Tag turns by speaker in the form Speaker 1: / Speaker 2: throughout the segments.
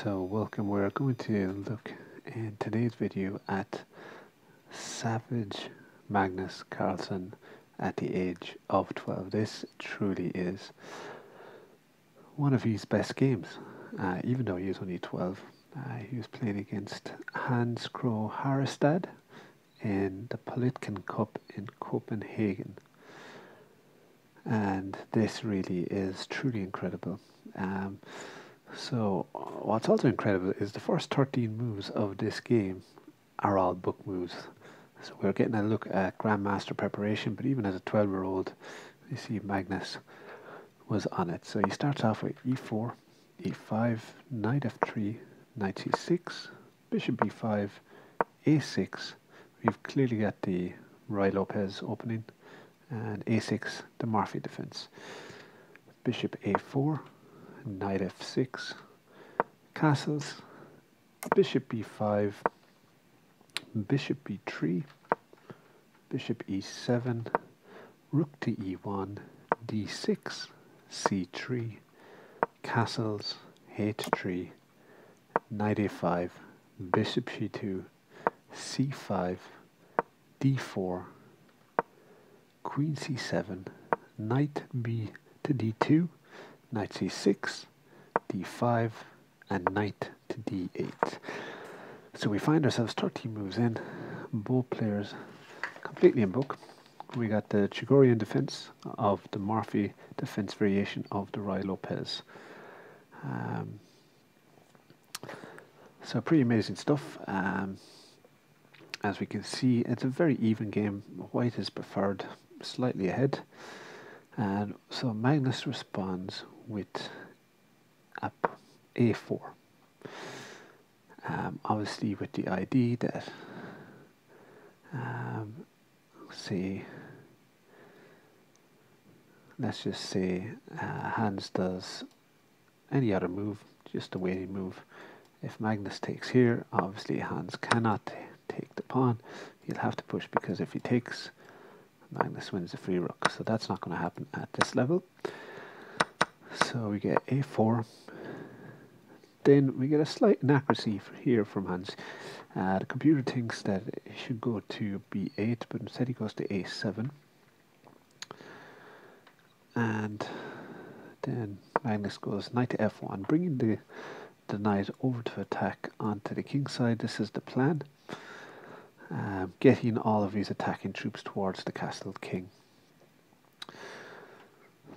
Speaker 1: So welcome, we're going to look in today's video at Savage Magnus Carlsen at the age of 12. This truly is one of his best games, uh, even though he is only 12. Uh, he was playing against Hans Krogh Harestad in the Politiken Cup in Copenhagen. And this really is truly incredible. Um, so, uh, what's also incredible is the first 13 moves of this game are all book moves. So, we're getting a look at Grandmaster preparation, but even as a 12 year old, you see Magnus was on it. So, he starts off with e4, e5, knight f3, knight c6, bishop b5, a6. We've clearly got the Ruy Lopez opening, and a6, the Morphy defense. Bishop a4, knight f6, castles, bishop b5, bishop b3, bishop e7, rook to e1, d6, c3, castles, h3, knight a5, bishop c2, c5, d4, queen c7, knight b to d2, knight c6, d5, and knight to d8. So we find ourselves 13 moves in, both players completely in book. We got the Chigorin defense of the Morphy defense variation of the Ruy Lopez. Um, so pretty amazing stuff. Um, as we can see, it's a very even game. White is preferred slightly ahead. And so Magnus responds with up A4. Um, obviously with the ID that um, say let's just say uh, Hans does any other move, just the way waiting move. If Magnus takes here, obviously Hans cannot take the pawn. He'll have to push because if he takes, Magnus wins the free rook. So that's not going to happen at this level. So we get a4. Then we get a slight inaccuracy here from Hans. Uh, the computer thinks that it should go to b8, but instead he goes to a7. And then Magnus goes knight to f1, bringing the, the knight over to attack onto the king side. This is the plan. Um, getting all of these attacking troops towards the castle king.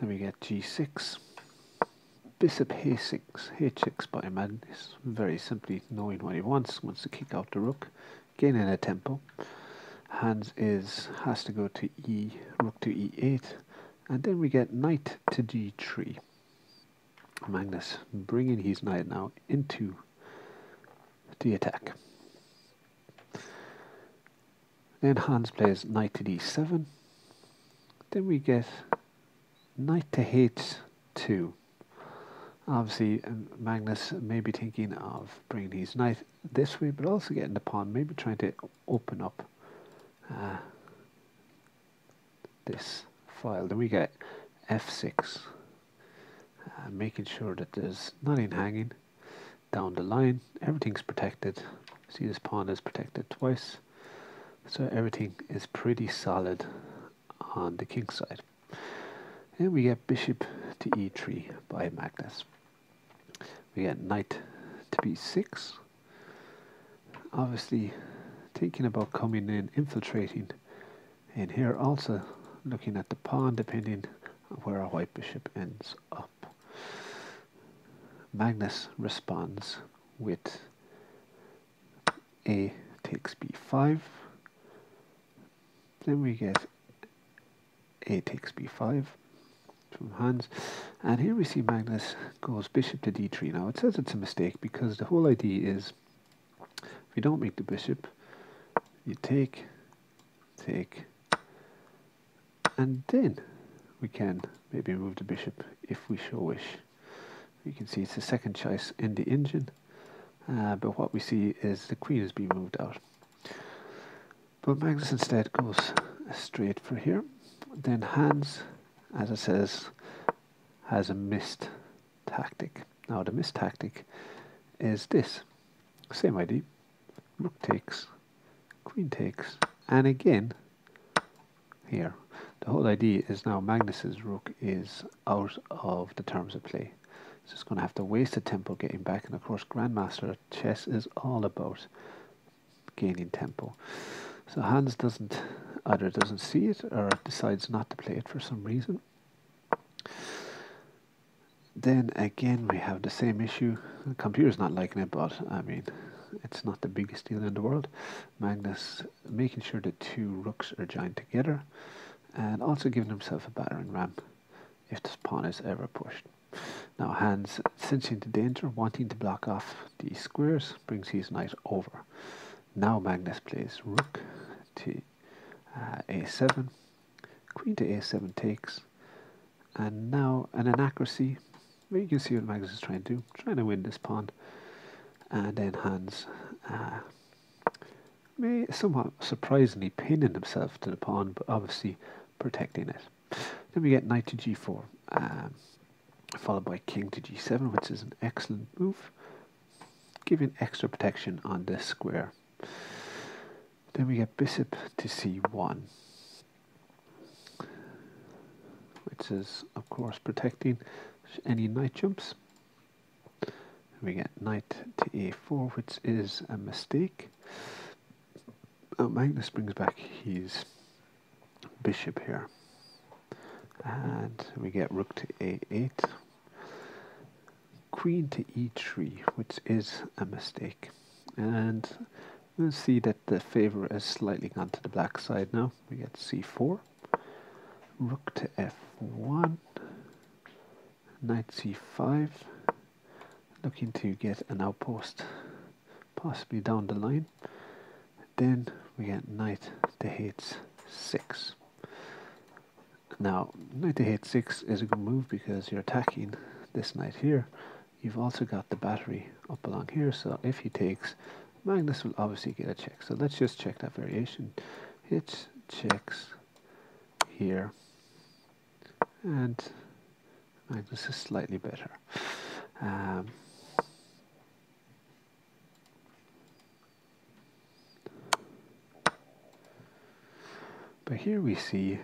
Speaker 1: Then we get g6 bishop h6, h6 by Magnus, very simply knowing what he wants, wants to kick out the rook, gaining a tempo. Hans is has to go to e, rook to e8, and then we get knight to g3. Magnus bringing his knight now into the attack. Then Hans plays knight to d7. Then we get knight to h2 obviously um, Magnus may be thinking of bringing his knight this way, but also getting the pawn, maybe trying to open up uh, this file. Then we get f6, uh, making sure that there's nothing hanging down the line. Everything's protected. See, this pawn is protected twice, so everything is pretty solid on the king side. And we get bishop to e3 by Magnus. We get knight to b6. Obviously, thinking about coming in, infiltrating And here, also looking at the pawn depending on where our white bishop ends up. Magnus responds with a takes b5. Then we get a takes b5 from Hans. And here we see Magnus goes bishop to d3. Now it says it's a mistake because the whole idea is if you don't make the bishop, you take, take, and then we can maybe move the bishop if we so wish. You can see it's the second choice in the engine, uh, but what we see is the queen is being moved out. But Magnus instead goes straight for here. Then Hans as it says, has a missed tactic. Now, the missed tactic is this. Same idea. Rook takes, queen takes, and again, here. The whole idea is now Magnus's rook is out of the terms of play. So it's going to have to waste a tempo getting back. And of course, Grandmaster chess is all about gaining tempo. So Hans doesn't either doesn't see it or decides not to play it for some reason. Then again, we have the same issue. The computer's not liking it, but I mean, it's not the biggest deal in the world. Magnus making sure the two rooks are joined together and also giving himself a battering ram if this pawn is ever pushed. Now Hans, sensing the danger, wanting to block off these squares, brings his knight over. Now Magnus plays rook to uh, a7, queen to a7 takes, and now an inaccuracy. Well, you can see what Magnus is trying to do, trying to win this pawn, and then Hans uh, may somewhat surprisingly pinning himself to the pawn, but obviously protecting it. Then we get knight to g4, um, followed by king to g7, which is an excellent move, giving extra protection on this square. Then we get bishop to c1, which is, of course, protecting any knight jumps. We get knight to a4, which is a mistake. Oh, Magnus brings back his bishop here. And we get rook to a8, queen to e3, which is a mistake. And we'll see that the favor is slightly gone to the black side now. We get c4, rook to f1, knight c5, looking to get an outpost possibly down the line. Then we get knight to h6. Now, knight to h6 is a good move because you're attacking this knight here. You've also got the battery up along here, so if he takes, Magnus will obviously get a check. So let's just check that variation. H checks here, and Magnus is slightly better. Um, but here we see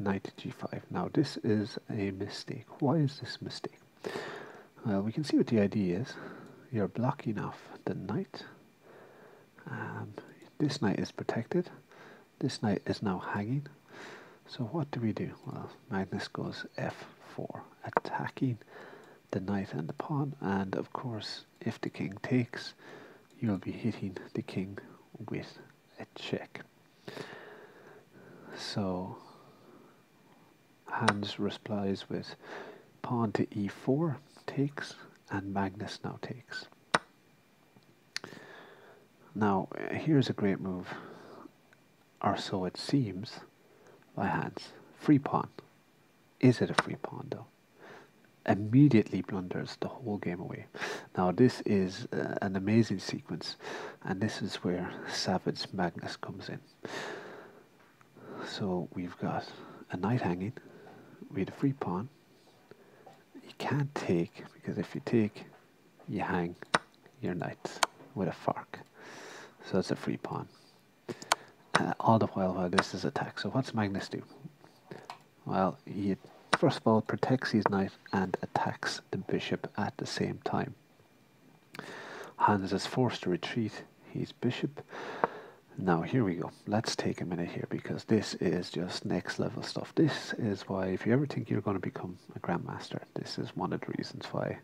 Speaker 1: knight g5. Now this is a mistake. Why is this mistake? Well, we can see what the idea is. You're blocking off the knight. This knight is protected. This knight is now hanging. So what do we do? Well, Magnus goes f4, attacking the knight and the pawn. And of course, if the king takes, you'll be hitting the king with a check. So Hans replies with pawn to e4 takes and Magnus now takes. Now here's a great move, or so it seems, by Hans. Free pawn. Is it a free pawn though? Immediately blunders the whole game away. Now this is uh, an amazing sequence and this is where Savage Magnus comes in. So we've got a knight hanging, with a free pawn. You can't take, because if you take, you hang your knight with a fork. So it's a free pawn. Uh, all the while while this is attacked. So what's Magnus do? Well, he first of all protects his knight and attacks the bishop at the same time. Hans is forced to retreat his bishop now here we go. Let's take a minute here because this is just next level stuff. This is why if you ever think you're going to become a grandmaster, this is one of the reasons why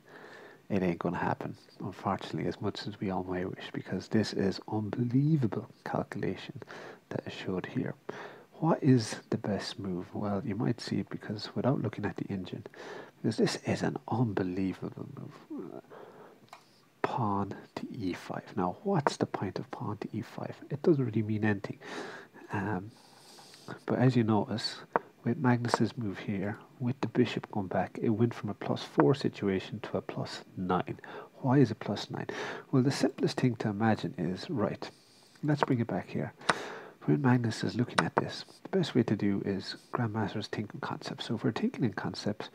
Speaker 1: it ain't going to happen. Unfortunately, as much as we all may wish, because this is unbelievable calculation that is showed here. What is the best move? Well, you might see it because without looking at the engine, because this is an unbelievable move pawn to e5. Now, what's the point of pawn to e5? It doesn't really mean anything. Um, but as you notice, with Magnus's move here, with the bishop going back, it went from a plus 4 situation to a plus 9. Why is it plus 9? Well, the simplest thing to imagine is, right, let's bring it back here. When Magnus is looking at this, the best way to do is Grandmasters think in concepts. So if we're thinking in concepts,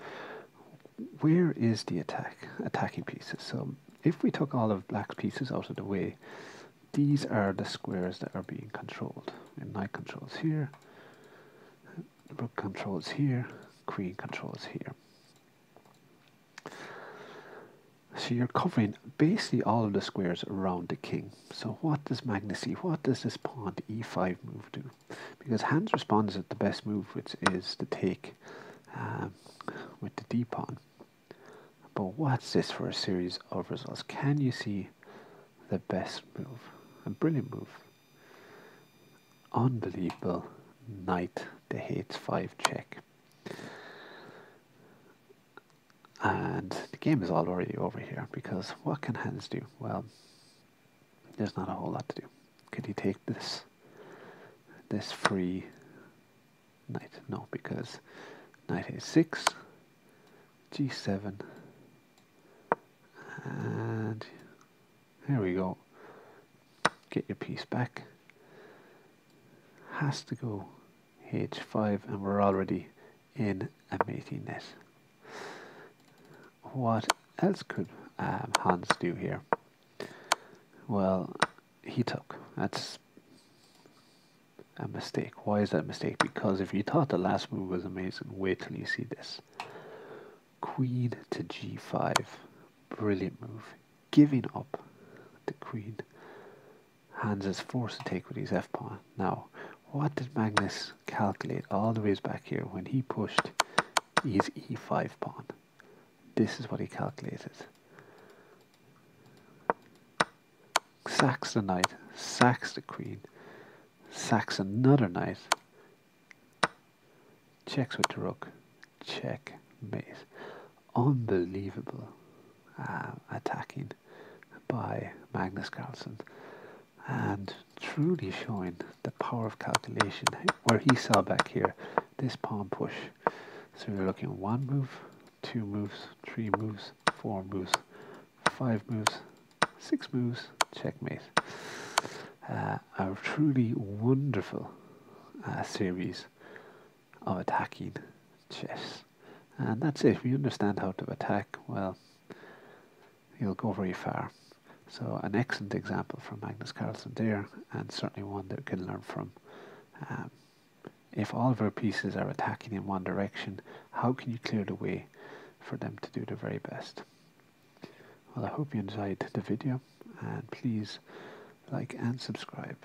Speaker 1: where is the attack attacking pieces? So if we took all of black's pieces out of the way, these are the squares that are being controlled. And knight controls here, rook controls here, queen controls here. So you're covering basically all of the squares around the king. So what does Magnus see? What does this pawn to e5 move do? Because Hans responds that the best move, which is to take um, with the d pawn. But what's this for a series of results? Can you see the best move? A brilliant move. Unbelievable knight to h5 check. And the game is already over here because what can Hans do? Well, there's not a whole lot to do. Could he take this this free knight? No, because knight a6, g7, and here we go. Get your piece back. Has to go h5, and we're already in a mating net what else could um, Hans do here? Well, he took. That's a mistake. Why is that a mistake? Because if you thought the last move was amazing, wait till you see this. Queen to g5. Brilliant move. Giving up the queen. Hans is forced to take with his f pawn. Now, what did Magnus calculate all the ways back here when he pushed his e5 pawn? This is what he calculated. Sacks the knight, sacks the queen, sacks another knight, checks with the rook, checkmate. Unbelievable uh, attacking by Magnus Carlsen and truly showing the power of calculation where he saw back here this pawn push. So we're looking one move, two moves, three moves, four moves, five moves, six moves, checkmate. Uh, a truly wonderful uh, series of attacking chess. And that's it. If you understand how to attack, well, you'll go very far. So an excellent example from Magnus Carlsen there, and certainly one that we can learn from. Um, if all of our pieces are attacking in one direction, how can you clear the way for them to do the very best. Well, I hope you enjoyed the video and please like and subscribe.